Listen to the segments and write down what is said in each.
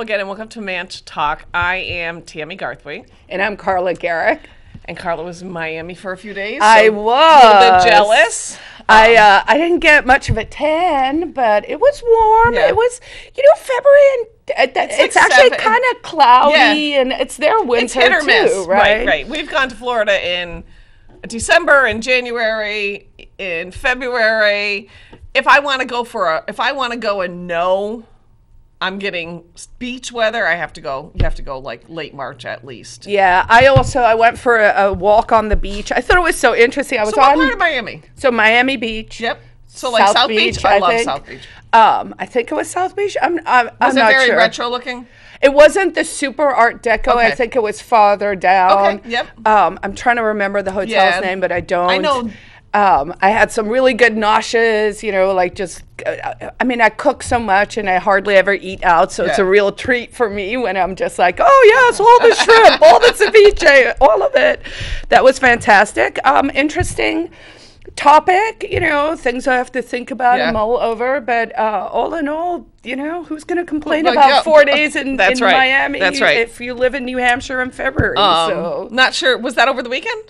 Hello again, and welcome to Manch Talk. I am Tammy Garthwaite, And I'm Carla Gericke. and Carla was in Miami for a few days. I so was. a little bit jealous. I uh, I didn't get much of a tan, but it was warm. Yeah. It was, you know, February and uh, th- it's, like actually kind of cloudy Yeah. and it's their winter It's hit or too, miss. right? right, We've gone to Florida in December, in January, in February. If I want to go for a, if I want to go and know I'm getting beach weather, I have to go. You have to go like late March at least. Yeah, I also I went for a, a walk on the beach. I thought it was so interesting. I was So what on part of Miami? so Miami Beach. Yep. So like South, Beach, I, love think. South Beach. Um, I think it was South Beach. I'm I'm, I'm Was it not very sure. retro looking? It wasn't the super Art Deco. I think it was farther down. Okay, yep. Um, I'm trying to remember the hotel's Yeah. name, but I don't. I know- Um, I had some really good noshes. You know, like just. Uh, I mean, I cook so much, and I hardly ever eat out, so it's a real treat for me when I'm just like, oh yes, all the shrimp, all the ceviche, all of it. That was fantastic. Um, interesting topic, you know, things I have to think about Yeah. and mull over. But uh, all in all, you know, who's going to complain Well, about yeah. four days in, That's in right. Miami That's right. if you live in New Hampshire in February? Um, so Not sure. Was that over the weekend?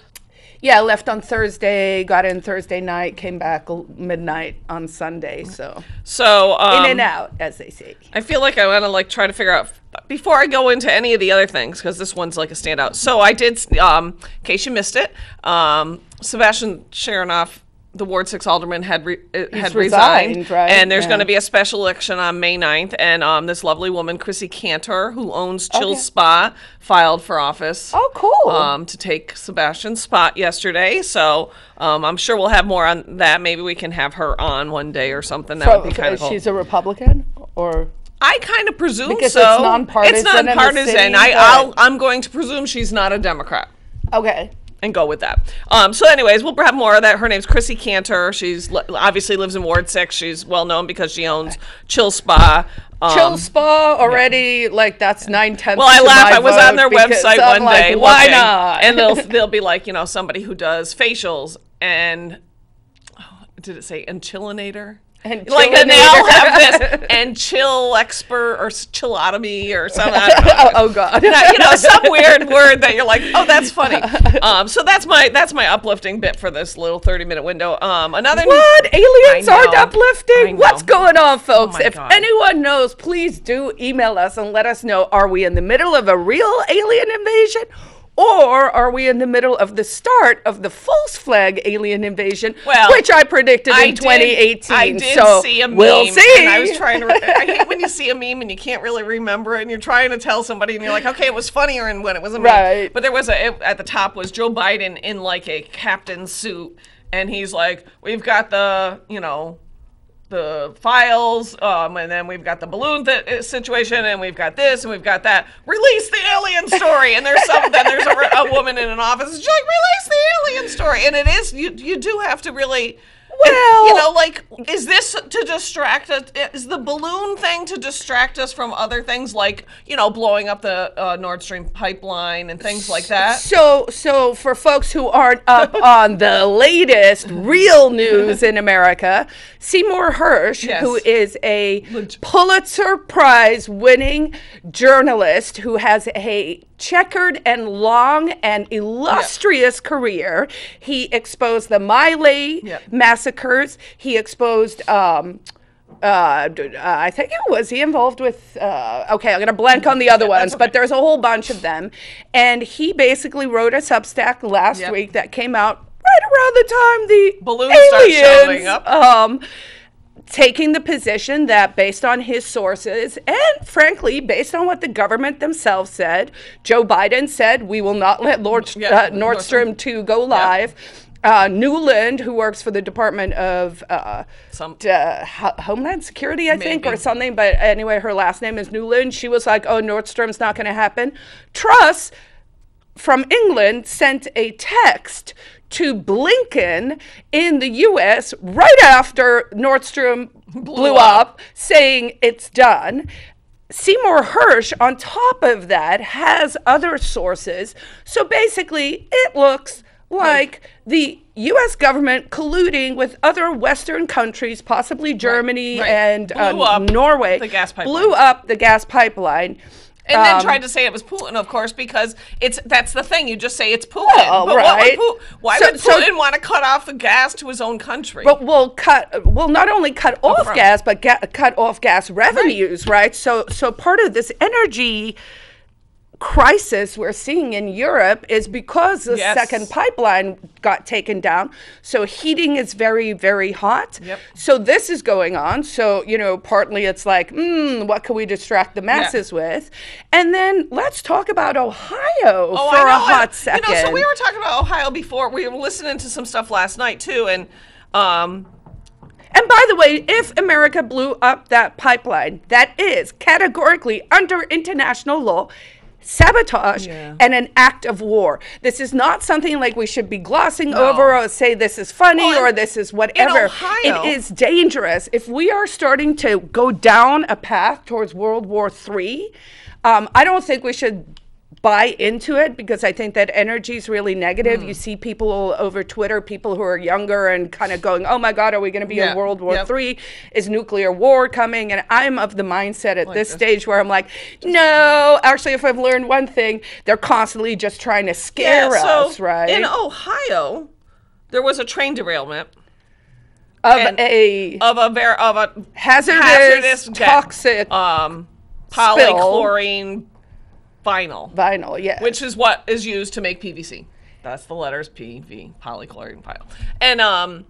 Yeah, left on Thursday, got in Thursday night, came back l- midnight on Sunday. So So um, in and out, as they say. I feel like I want to like try to figure out before I go into any of the other things because this one's like a standout. So I did, um, in case you missed it, um, Sebastian Sharonoff, the Ward Six alderman, had re- uh, had resigned, resigned, right? and there's Yeah. going to be a special election on May 9th, and um, this lovely woman, Crissy Kantor, who owns Chill Okay. Spa, filed for office. Oh, cool. Um, to take Sebastian's spot yesterday, so um, I'm sure we'll have more on that. Maybe we can have her on one day or something. That So, would be kind of cool. she's a Republican, or I kind of presume Because so. it's nonpartisan It's nonpartisan. city, I, I'll, I'm going to presume she's not a Democrat okay. And go with that. Um, so, anyways, we'll have more of that. Her name's Crissy Kantor. She's li- obviously lives in Ward Six. She's well known because she owns Chill Spa. Um, Chill spa already, like that's nine tenths. Well, I laugh. I was on their website I'm one like, day. Why looking, not? And they'll they'll be like, you know, somebody who does facials and oh, did it say enchilinator? And like and they all have this and chill expert or chillotomy or something. I don't know. oh, oh God. Now, you know, some weird word that you're like, oh, that's funny. Um, so that's my that's my uplifting bit for this little 30 minute window. Um, another What? Aliens aren't uplifting? What's going on, folks? my if God. anyone knows, please do email us and let us know are we in the middle of a real alien invasion? Or are we in the middle of the start of the false flag alien invasion, Well, which I predicted I in 2018? I did so see a meme, we'll see. and I was trying to. Re- I hate when you see a meme and you can't really remember it, and you're trying to tell somebody, and you're like, okay, it was funnier, and when it was a meme. Right. But there was a it, at the top was Joe Biden in like a captain suit, and he's like, we've got the you know the files, um, and then we've got the balloon th- uh, situation, and we've got this, and we've got that. Release the alien story, and there's some. then there's a, a woman in an office. She's like, release the alien story, and it is you. You do have to really. Well- you know, like, is this to distract us? Is the balloon thing to distract us from other things, like you know, blowing up the uh, Nord Stream pipeline and things like that? So, so for folks who aren't up on the latest real news in America, Seymour Hersh, Yes. who is a Pulitzer Prize winning journalist who has a checkered and long and illustrious career, he exposed the My Lai Yeah. massacres. He exposed. Um, uh, uh, I think it was he involved with. Uh, okay, I'm gonna blank on the other ones, but there's a whole bunch of them. And he basically wrote a Substack last Yep. week that came out right around the time the Balloons start aliens, showing up. Um, taking the position that based on his sources and frankly based on what the government themselves said joe biden said we will not let Lord, Yeah, uh, Nord Stream. nordstrom 2 go live uh, Nuland, who works for the Department of uh, Some- uh, Ho- Homeland Security, I think, or something. But anyway, her last name is Nuland. She was like, "Oh, Nord Stream's not going to happen." Truss from England sent a text to Blinken in the US right after Nord Stream blew, up. up, saying it's done. Seymour Hersh, on top of that, has other sources. So basically, it looks like the U.S. government colluding with other Western countries, possibly Germany right. and Blew um, Norway, the gas blew up the gas pipeline. And then Um, tried to say it was Putin, of course, because it's that's the thing. You just say it's Putin. Well, but right. would Pu- why So- would so- Putin want to cut off the gas to his own country? But we'll cut. We'll not only cut off gas, but ga- cut off gas revenues, right? So, so part of this energy crisis we're seeing in Europe is because the Yes. second pipeline got taken down. So heating is very, very hot. Yep. So this is going on. So you know, partly it's like, mm, what can we distract the masses with? And then let's talk about Ohio Oh, for a hot I- second. You know, so we were talking about Ohio before. We were listening to some stuff last night too, and um, And by the way, if America blew up that pipeline, that is categorically under international law sabotage Yeah. and an act of war. This is not something like we should be glossing No. over or say this is funny Well, or this is whatever. Ohio- it is dangerous. If we are starting to go down a path towards World War III, um, I don't think we should buy into it because I think that energy is really negative. Hmm. You see people over Twitter, people who are younger and kind of going, "Oh my God, are we going to be Yeah, in World War yep. III? Is nuclear war coming?" And I'm of the mindset at this this. stage where I'm like, "No, actually, if I've learned one thing, they're constantly just trying to scare us, right?" In Ohio, there was a train derailment of a of a ver- of a hazardous, hazardous toxic um, polychlorine vinyl, vinyl. Yeah, which is what is used to make PVC. That's the letters PV, polychlorine vinyl, and um.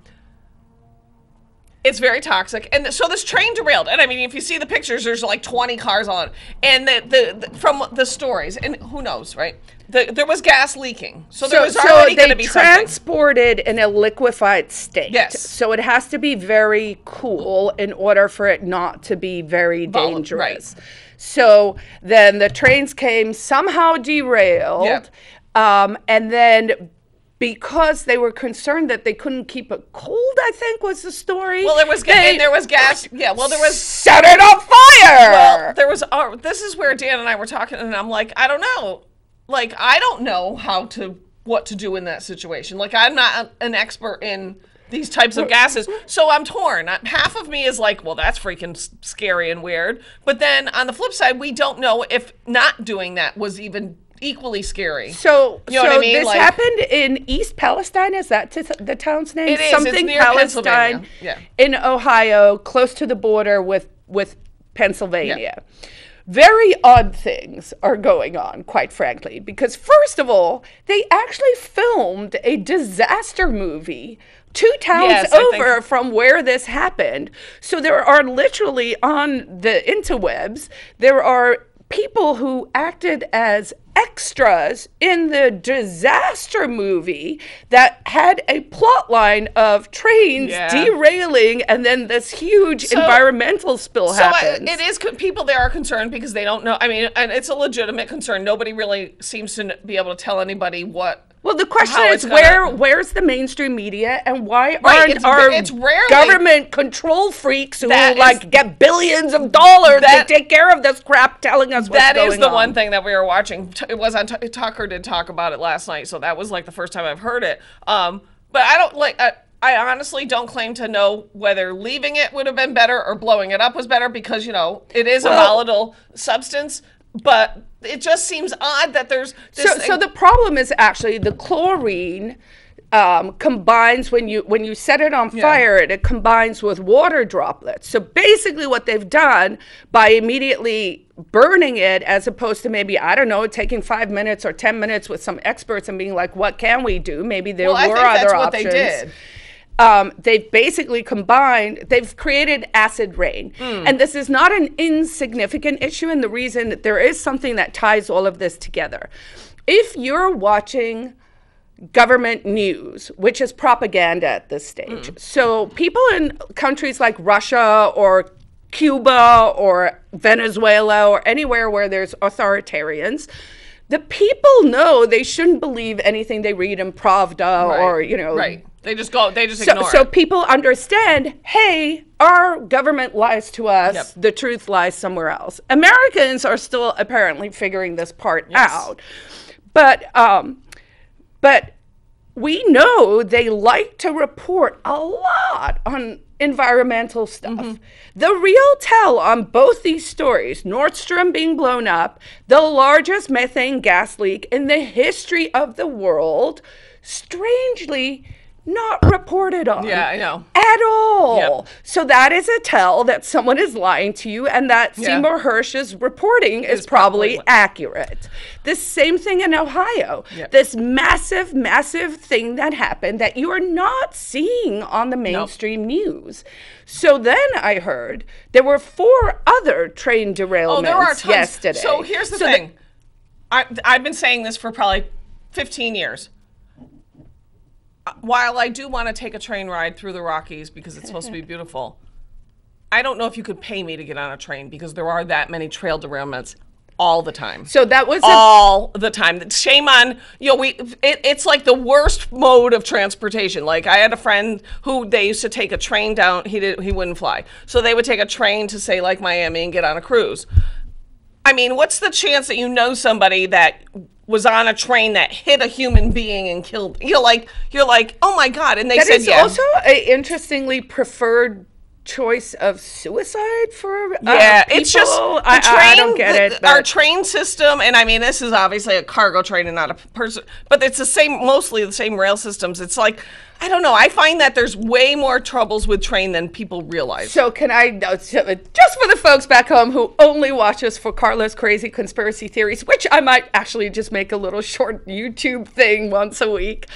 It's very toxic, and so this train derailed. And I mean, if you see the pictures, there's like 20 cars on, it. and the, the, the from the stories, and who knows, right? The, there was gas leaking, so, there so, was so already going to be something. transported in a liquefied state. Yes. So it has to be very cool in order for it not to be very Vol- dangerous. So then the trains came somehow derailed, Yep. um, and then. Because they were concerned that they couldn't keep it cold, I think was the story. Well, there was They and there was gas. Yeah, well, there was set it on fire. Well, there was. Uh, this is where Dan and I were talking, and I'm like, I don't know. Like, I don't know how to what to do in that situation. Like, I'm not a- an expert in these types of gases, so I'm torn. Half of me is like, well, that's freaking scary and weird. But then on the flip side, we don't know if not doing that was even equally scary. So, You know so what I mean? this Like- happened in East Palestine. Is that t- the town's name? It is. It's Something Palestine Yeah. in Ohio, close to the border with with Pennsylvania. Very odd things are going on, quite frankly, because first of all, they actually filmed a disaster movie two towns Yes, over from where this happened. So there are literally on the interwebs, there are people who acted as extras in the disaster movie that had a plot line of trains Yeah. derailing and then this huge So- environmental spill So I, happens. it is people there are concerned because they don't know. I mean, and it's a legitimate concern. Nobody really seems to be able to tell anybody what Well, the question is it's gonna- where where's the mainstream media and why aren't it's- our it's rarely- government control freaks who That is- like get billions of dollars That- to take care of this crap telling us what's That is the on? one thing that we were watching. It was on T- Tucker did talk about it last night, so that was like the first time I've heard it. Um, but I don't like. I, I honestly don't claim to know whether leaving it would have been better or blowing it up was better because you know it is a volatile substance. But it just seems odd that there's So, so the problem is actually the chlorine um, combines when you when you set it on fire. It, it combines with water droplets. So basically, what they've done by immediately burning it, as opposed to maybe I don't know, taking five minutes or ten minutes with some experts and being like, "What can we do?" Maybe there Well, I were think other that's what options. Um, they've basically combined, they've created acid rain. Hmm. And this is not an insignificant issue. And the reason that there is something that ties all of this together. If you're watching government news, which is propaganda at this stage, Hmm. so people in countries like Russia or Cuba or Venezuela or anywhere where there's authoritarians, the people know they shouldn't believe anything they read in Pravda or, you know, right. They just go. They just so, ignore so it. people understand hey our government lies to us Yep. the truth lies somewhere else americans are still apparently figuring this part out but um but we know they like to report a lot on environmental stuff. The real tell on both these stories, Nord Stream being blown up, the largest methane gas leak in the history of the world, strangely not uh. reported on Yeah, I know. at all. Yep. So that is a tell that someone is lying to you and that Yeah. Seymour Hersh's reporting is Is probably, probably- accurate. The same thing in Ohio. Yep. This massive, massive thing that happened that you are not seeing on the mainstream news. So then I heard there were four other train derailments Oh, there are tons. yesterday. So here's the So thing. I, I've been saying this for probably 15 years. While I do want to take a train ride through the Rockies because it's supposed to be beautiful, I don't know if you could pay me to get on a train because there are that many trail derailments all the time. so that was all the time. Shame on you know we. It, it's like the worst mode of transportation. Like I had a friend who they used to take a train down. He did. He wouldn't fly, so they would take a train to say like Miami and get on a cruise. I mean, what's the chance that you know somebody that was on a train that hit a human being and killed? You're like, you're like, oh my god! And they That said, is yeah. also a interestingly preferred choice of suicide for uh, Yeah, it's just people. the I, I- don't get it. Our train system, and I mean, this is obviously a cargo train and not a person, but it's the same, mostly the same rail systems. It's like, I don't know. I find that there's way more troubles with train than people realize. So can I so, uh, just for the folks back home who only watch us for Carla's crazy conspiracy theories, which I might actually just make a little short YouTube thing once a week.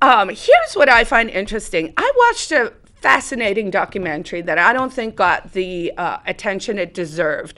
Um, here's what I find interesting. I watched a fascinating documentary that I don't think got the uh, attention it deserved,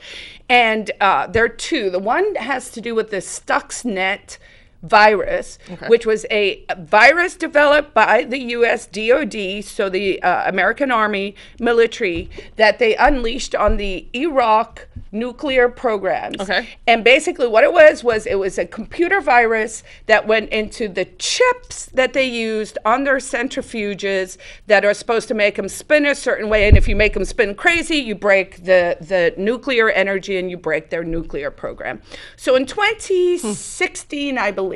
and uh, there are two. The one has to do with the Stuxnet virus, which was a virus developed by the US DoD, so the uh, American Army military, that they unleashed on the Iraq nuclear programs. Okay. And basically, what it was was it was a computer virus that went into the chips that they used on their centrifuges that are supposed to make them spin a certain way. And if you make them spin crazy, you break the, the nuclear energy and you break their nuclear program. So in 2016, I believe,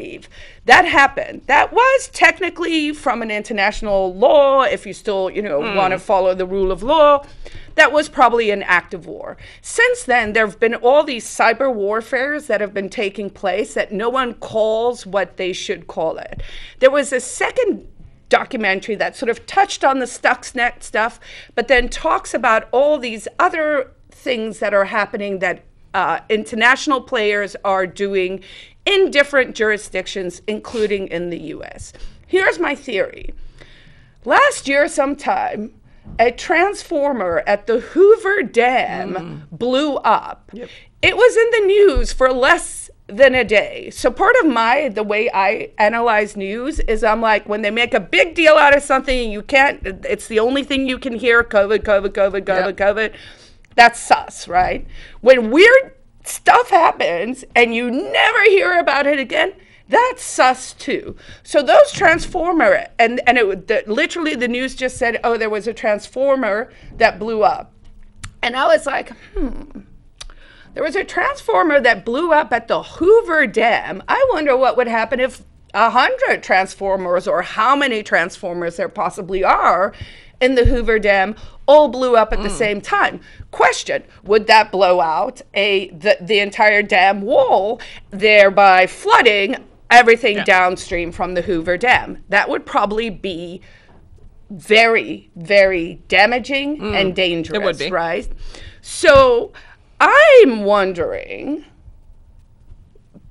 that happened. That was technically from an international law, if you still, you know, want to follow the rule of law that was probably an act of war. Since then, there have been all these cyber warfares that have been taking place that no one calls what they should call it. There was a second documentary that sort of touched on the Stuxnet stuff, but then talks about all these other things that are happening that uh, international players are doing in different jurisdictions, including in the US. Here's my theory. Last year, sometime, a transformer at the Hoover Dam mm. blew up. It was in the news for less than a day. So part of my the way I analyze news is I'm like when they make a big deal out of something you can't it's the only thing you can hear COVID COVID COVID COVID Yep. COVID that's sus, right? When weird stuff happens and you never hear about it again, that's sus too. So those transformer and and it the, literally the news just said, oh, there was a transformer that blew up, and I was like, hmm. There was a transformer that blew up at the Hoover Dam. I wonder what would happen if a hundred transformers, or how many transformers there possibly are, in the Hoover Dam all blew up at the mm. same time. Question: Would that blow out a the, the entire dam wall, thereby flooding everything downstream from the Hoover Dam? That would probably be very, very damaging mm. and dangerous, be. right? So I'm wondering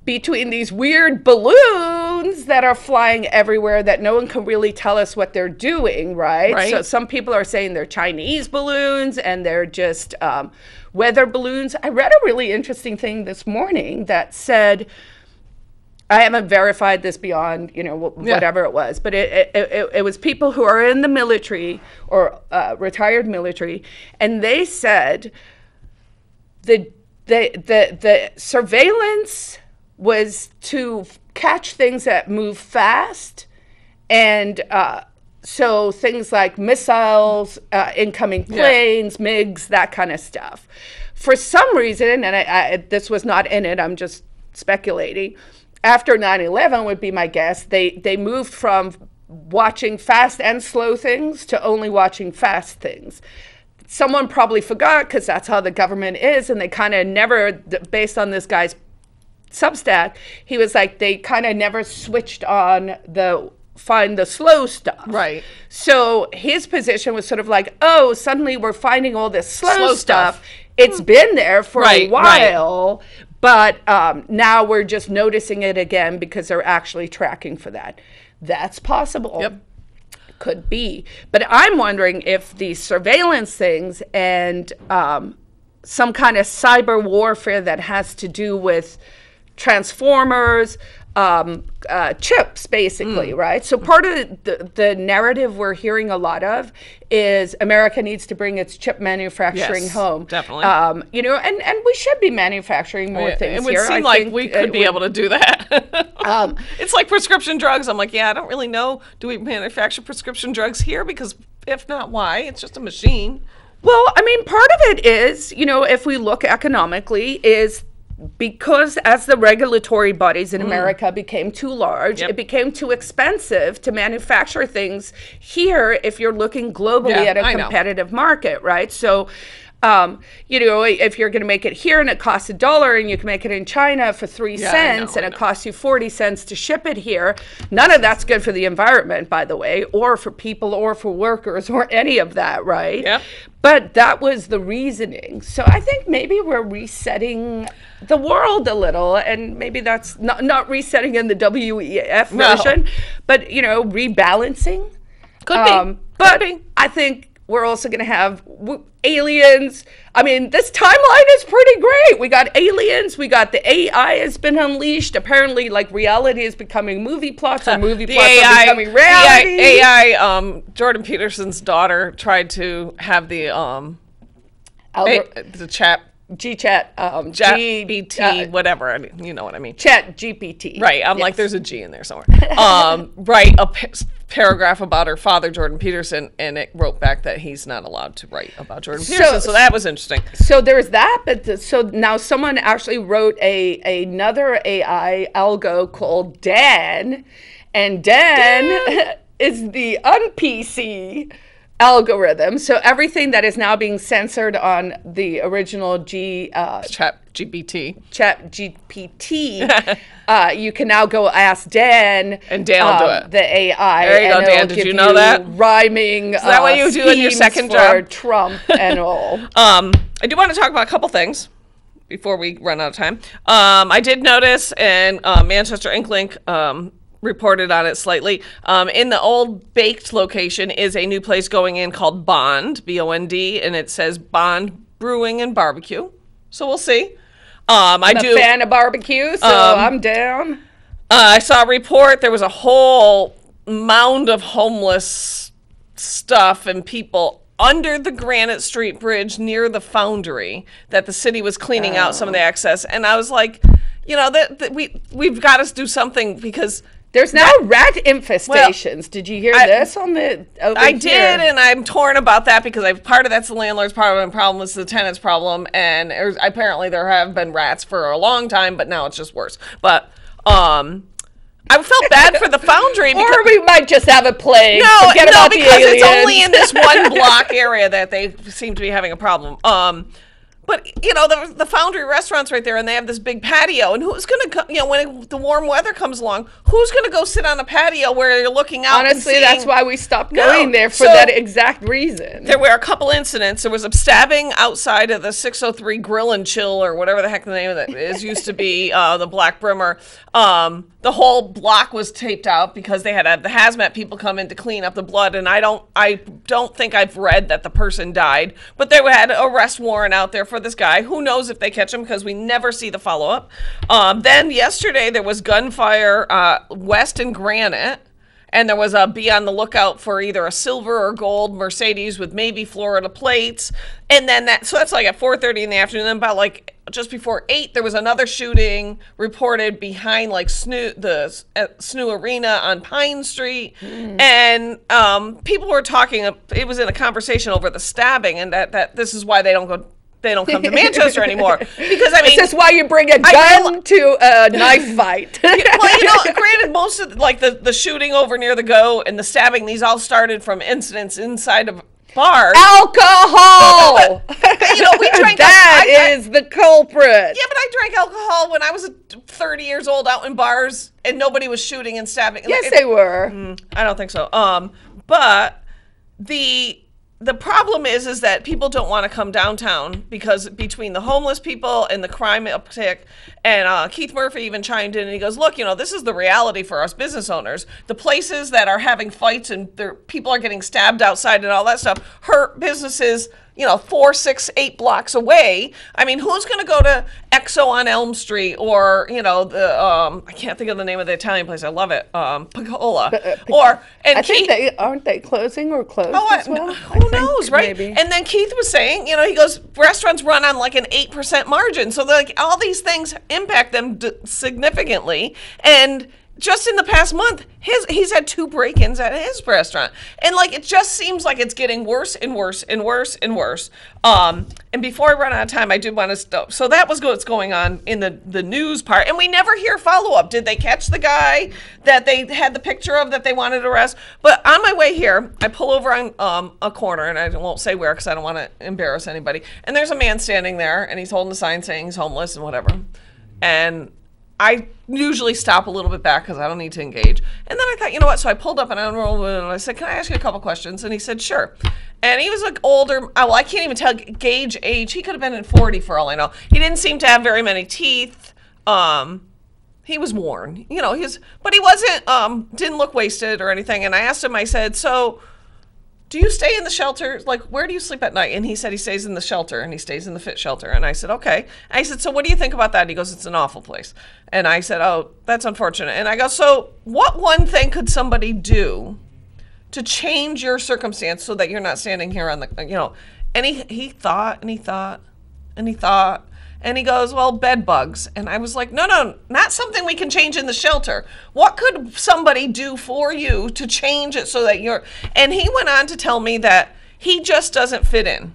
between these weird balloons that are flying everywhere that no one can really tell us what they're doing, right? Right. So some people are saying they're Chinese balloons and they're just um, weather balloons. I read a really interesting thing this morning that said, I haven't verified this beyond, you know, wh- Yeah. whatever it was, but it, it, it, it was people who are in the military or uh, retired military, and they said the, the, the, the surveillance was to catch things that move fast and uh, so things like missiles, uh, incoming planes, MiGs, that kind of stuff. For some reason, and I, I, this was not in it, I'm just speculating, after 9-11 would be my guess they they moved from watching fast and slow things to only watching fast things someone probably forgot because that's how the government is and they kind of never based on this guy's substack he was like they kind of never switched on the find the slow stuff Right. so his position was sort of like oh suddenly we're finding all this slow, Slow stuff. stuff. it's been there for Right, a right. while but um, now we're just noticing it again because they're actually tracking for that that's possible Yep. could be. But I'm wondering if these surveillance things and um, some kind of cyber warfare that has to do with transformers, um, uh, chips, basically, Hmm. right? So part of the, the narrative we're hearing a lot of is America needs to bring its chip manufacturing Yes, home. definitely. Um, you know, and, and we should be manufacturing more things it would here. seem I like we could be would- able to do that. Um, it's like prescription drugs. I'm like, yeah, I don't really know. Do we manufacture prescription drugs here? Because if not, why? It's just a machine. Well, I mean, part of it is, you know, if we look economically, is because as the regulatory bodies in America became too large, Mm. Yep. it became too expensive to manufacture things here if you're looking globally Yeah, at a I know. competitive market, right? So, um, you know, if you're going to make it here and it costs a dollar and you can make it in China for three Yeah, cents know, and it costs you 40 cents to ship it here, none of that's good for the environment, by the way, or for people or for workers or any of that, right? Yep. But that was the reasoning. So I think maybe we're resetting the world a little, and maybe that's not, not resetting in the WEF No. version, but you know, rebalancing. Could be. Um, but Could be. I think we're also going to have w- aliens. I mean, this timeline is pretty great. We got aliens. We got the AI has been unleashed. Apparently, like reality is becoming movie plots, or movie The plots are AI, becoming reality. AI, AI, um, Jordan Peterson's daughter tried to have the um, Algor- a- the chat, G-chat, um, chat G- uh, whatever. I mean, you know what I mean. Chat GPT. Right. I'm like, there's a G in there somewhere. Um, a pa- paragraph about her father, Jordan Peterson, and it wrote back that he's not allowed to write about Jordan So- Peterson. So that was interesting. So there's that, but the, so now someone actually wrote a another AI algo called Dan, and Dan, is the un-PC algorithm. So everything that is now being censored on the original G uh, Chat GPT. Chat GPT, uh, you can now go ask Dan, And Dan will do um, it. the AI. There you go, Dan. Did you know that? Rhyming. Is that what you do in your second job? Trump and all. Um, I do want to talk about a couple things before we run out of time. Um, I did notice, in uh, Manchester Ink Link um, reported on it slightly. Um, in the old baked location is a new place going in called Bond, B O N D, and it says Bond Brewing and Barbecue. So we'll see. Um, I I'm do. a fan of barbecue, so Um, I'm down. Uh, I saw a report. There was a whole mound of homeless stuff and people under the Granite Street Bridge near the foundry that the city was cleaning out some of the excess. And I was like, you know, that, that we we've got to do something because There's now rat infestations. did you hear I- this on the? I here? did, and I'm torn about that because I part of that's the landlord's problem, and problem is the tenant's problem, and apparently there have been rats for a long time, but now it's just worse. But um, I felt bad for the foundry because or we might just have a plague. no, Forget no, because it's only in this one block area that they seem to be having a problem. Um, but you know, the, the Foundry restaurant's right there, and they have this big patio. And who's gonna, go, you know, when it, the warm weather comes along, who's gonna go sit on a patio where you're looking out? Honestly, that's why we stopped No, going there for so- that exact reason. There were a couple incidents. There was a stabbing outside of the 603 Grill and Chill, or whatever the heck the name of that is, used to be uh, the Black Brimmer. Um, the whole block was taped out because they had the hazmat people come in to clean up the blood. And I don't, I don't think I've read that the person died, but they had an arrest warrant out there for this guy. Who knows if they catch him because we never see the follow up. Um, then yesterday there was gunfire uh, west in Granite and there was a be on the lookout for either a silver or gold Mercedes with maybe Florida plates. And then that so that's like at 4:30 in the afternoon. Then about like just before eight, there was another shooting reported behind like SNHU the uh, SNHU Arena on Pine Street, and um, people were talking. It was in a conversation over the stabbing, and that that this is why they don't go they don't come to Manchester anymore. Because I mean, Is this why you bring a gun reali- to a knife fight? well, you know, granted, most of like the the shooting over near the go and the stabbing, these all started from incidents inside of bars. Alcohol. you know, we drank. That I- I- is the culprit. Yeah, but I drank alcohol when I was 30 years old out in bars and nobody was shooting and stabbing. Yes, it- they were. I don't think so. Um, but the the problem is is that people don't want to come downtown because between the homeless people and the crime uptick and uh, keith murphy even chimed in and he goes look you know this is the reality for us business owners. The places that are having fights and people are getting stabbed outside and all that stuff hurt businesses you know four six eight blocks away i mean who's going to go to XO on elm street or you know the um, i can't think of the name of the italian place i love it um, Piccola. or and I think Keith- they aren't they closing or closed Oh, I- well. Who think knows, right? maybe. And then Keith was saying, you know, he goes, restaurants run on like an eight percent margin, so like all these things impact them d- significantly. And just in the past month, his he's had two break-ins at his restaurant, and like it just seems like it's getting worse and worse and worse and worse. Um, and before I run out of time, I did want to stop. So that was what's going on in the the news part, and we never hear follow up. Did they catch the guy that they had the picture of that they wanted to arrest? But on my way here, I pull over on um, a corner, and I won't say where because I don't want to embarrass anybody. And there's a man standing there, and he's holding a sign saying he's homeless and whatever. And I usually stop a little bit back because I don't need to engage. And then I thought, you know what? So I pulled up and I unrolled and I said, "Can I ask you a couple questions?" And he said, "Sure." And he was like older. Well, I can't even tell gauge age. He could have been in forty for all I know. He didn't seem to have very many teeth. Um, he was worn, you know. He's, but he wasn't. Um, didn't look wasted or anything. And I asked him. I said, "So." Do you stay in the shelter? Like, where do you sleep at night? And he said he stays in the shelter and he stays in the fit shelter. And I said, okay. And I said, so what do you think about that? And he goes, it's an awful place. And I said, oh, that's unfortunate. And I go, so what one thing could somebody do to change your circumstance so that you're not standing here on the, you know? And he, he thought and he thought and he thought. And he goes, Well, bed bugs. And I was like, No, no, not something we can change in the shelter. What could somebody do for you to change it so that you're. And he went on to tell me that he just doesn't fit in.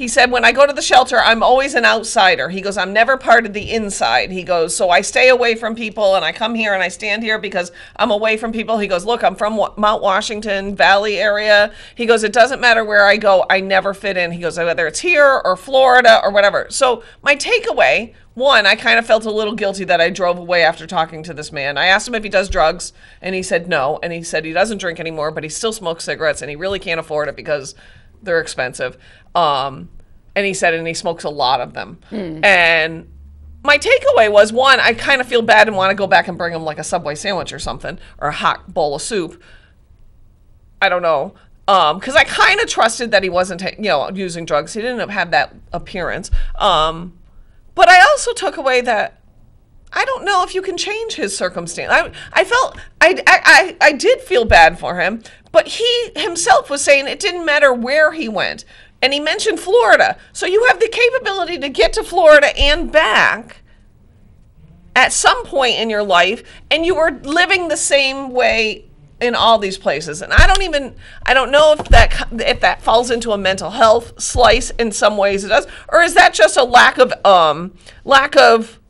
He said, When I go to the shelter, I'm always an outsider. He goes, I'm never part of the inside. He goes, So I stay away from people and I come here and I stand here because I'm away from people. He goes, Look, I'm from Mount Washington Valley area. He goes, It doesn't matter where I go, I never fit in. He goes, Whether it's here or Florida or whatever. So my takeaway one, I kind of felt a little guilty that I drove away after talking to this man. I asked him if he does drugs, and he said no. And he said he doesn't drink anymore, but he still smokes cigarettes, and he really can't afford it because they're expensive. Um, and he said, and he smokes a lot of them. And my takeaway was one, I kind of feel bad and want to go back and bring him like a Subway sandwich or something, or a hot bowl of soup. I don't know. Um, because I kind of trusted that he wasn't, you know, using drugs. He didn't have that appearance. Um, but I also took away that I don't know if you can change his circumstance. I, I felt I, I, I did feel bad for him, but he himself was saying it didn't matter where he went. And he mentioned Florida. So you have the capability to get to Florida and back at some point in your life, and you were living the same way in all these places. And I don't even I don't know if that if that falls into a mental health slice in some ways it does, or is that just a lack of um lack of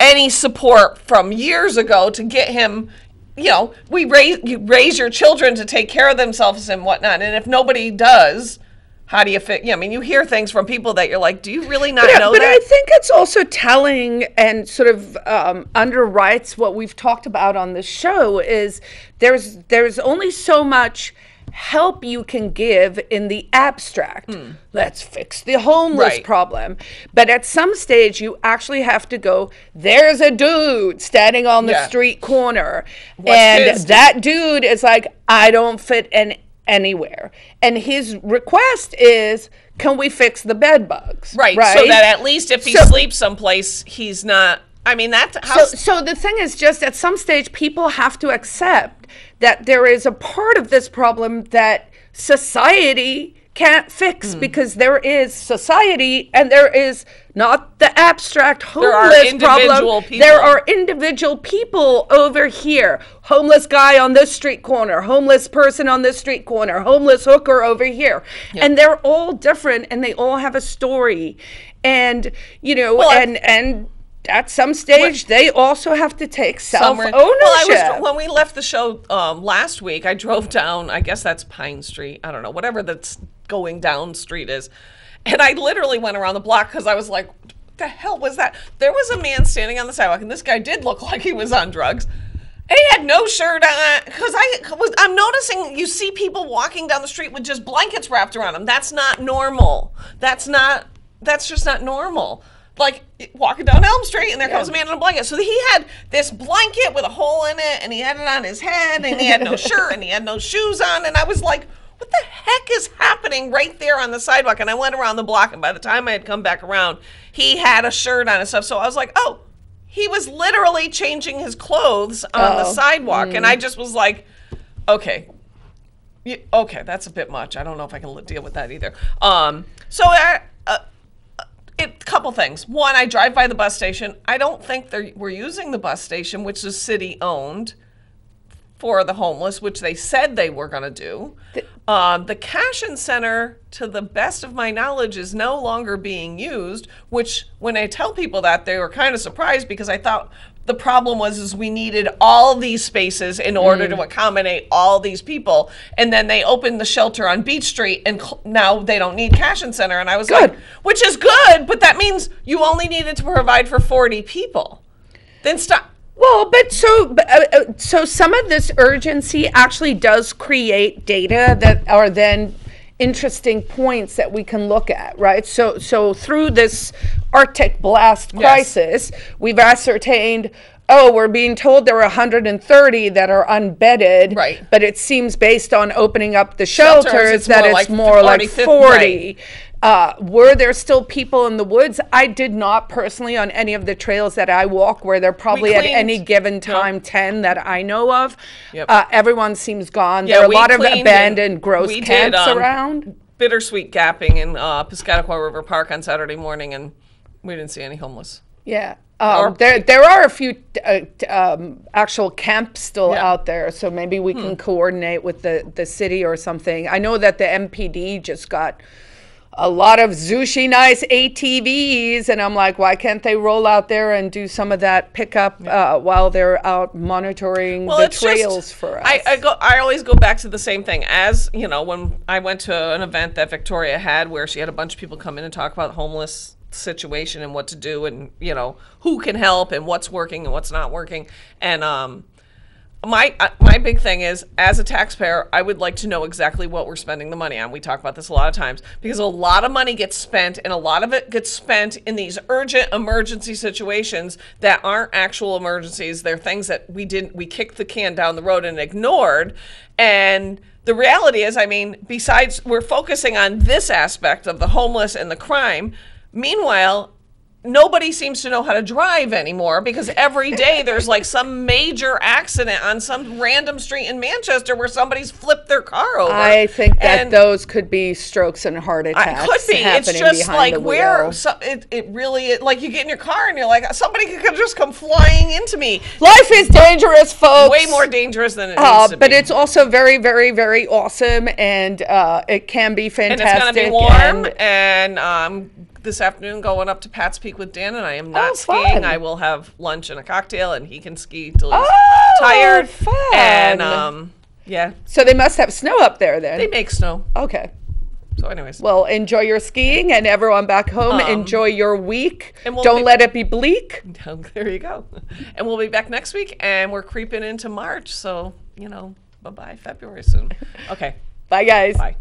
any support from years ago to get him. You know, we raise you raise your children to take care of themselves and whatnot, and if nobody does, how do you fit? Yeah, I mean, you hear things from people that you're like, do you really not Yeah, know but that? I think it's also telling and sort of um, underwrites what we've talked about on the show is there's there's only so much help you can give in the abstract. Let's fix the homeless. Right. problem. But at some stage you actually have to go there's a dude standing on the Yeah. street corner What's and that dude is like I don't fit in anywhere. And his request is can we fix the bed bugs? Right, right? so that at least if he So- sleeps someplace, he's not. I mean, that's how. So, so the thing is just at some stage people have to accept that there is a part of this problem that society can't fix because there is society and there is not the abstract are homeless individual problem. people. There are individual people over here. Homeless guy on this street corner, homeless person on this street corner, homeless hooker over here. And they're all different and they all have a story. And you know, Well, and and at some stage they also have to take self ownership. Well, I was when we left the show um, last week. I drove down. I guess that's Pine Street. I don't know, whatever that's going down street is, and I literally went around the block because I was like, "What the hell was that?" There was a man standing on the sidewalk, and this guy did look like he was on drugs. And he had no shirt on because I was. I'm noticing you see people walking down the street with just blankets wrapped around them. That's not normal. That's not. That's just not normal. Like walking down Elm Street and there comes a man in a blanket. So he had this blanket with a hole in it and he had it on his head and he had no shirt and he had no shoes on. And I was like, what the heck is happening right there on the sidewalk? And I went around the block and by the time I had come back around, he had a shirt on and stuff. So I was like, oh, he was literally changing his clothes on the Oh. sidewalk. And I just was like, okay, okay, that's a bit much. I don't know if I can deal with that either. Um, so I, uh, it couple things. One, I drive by the bus station. I don't think they we're using the bus station, which is city owned, for the homeless, which they said they were going to do. Um, the Cashin center, to the best of my knowledge, is no longer being used. Which, when I tell people that, they were kind of surprised because I thought the problem was is we needed all these spaces in order to accommodate all these people, and then they opened the shelter on Beech Street, and cl- now they don't need Cashin center. And I was Good. like, which is good, but that means you only needed to provide for forty people. Then stop. Well, but so but, uh, uh, so some of this urgency actually does create data that are then interesting points that we can look at, right? So so through this Arctic blast crisis, we've ascertained oh, we're being told there are 130 that are unbedded, Right. but it seems based on opening up the Shelters, shelters, it's that more it's like more 40, like 50, 40. right. Uh, were there still people in the woods? I did not personally on any of the trails that I walk where there probably at any given time 10 that I know of. Yep. Uh, everyone seems gone. Yeah, there are a lot of abandoned and gross we did, camps um, around. bittersweet gapping in uh, Piscataquog River Park on Saturday morning, and we didn't see any homeless. Yeah. Um, or- there, there are a few uh, um, actual camps still Yeah. Hmm. out there, so maybe we can coordinate with the, the city or something. I know that the MPD just got a lot of Zushi nice ATVs, and I'm like, why can't they roll out there and do some of that pickup uh, while they're out monitoring the it's just- trails for us? I, I go. I always go back to the same thing. As you know, when I went to an event that Victoria had, where she had a bunch of people come in and talk about homeless situation and what to do, and you know who can help and what's working and what's not working. And um, my uh, my big thing is, as a taxpayer, I would like to know exactly what we're spending the money on. We talk about this a lot of times because a lot of money gets spent, and a lot of it gets spent in these urgent emergency situations that aren't actual emergencies. They're things that we didn't we kicked the can down the road and ignored. And the reality is, I mean, besides we're focusing on this aspect of the homeless and the crime. Meanwhile, nobody seems to know how to drive anymore because every day there's like some major accident on some random street in Manchester where somebody's flipped their car over. I think that And those could be strokes and heart attacks. it could be. It's just like where so, it, it really it, like you get in your car and you're like somebody could just come flying into me. Life is dangerous, folks. Way more dangerous than it Uh, but be. it's also very, very, very awesome, and uh, it can be fantastic. and it's gonna be warm. and- And um, this afternoon, going up to Pat's Peak with Dan, and I am not Oh, skiing. fun. I will have lunch and a cocktail, and he can ski till he's Oh, tired. fun. And um, yeah, so they must have snow up there then. they make snow. okay. So, anyways, Well, enjoy your skiing, and everyone back home, enjoy your week. Um, and we'll Don't be- let it be bleak. there you go. And we'll be back next week, and we're creeping into March. So you know, bye bye February soon. Okay, Bye, guys. bye.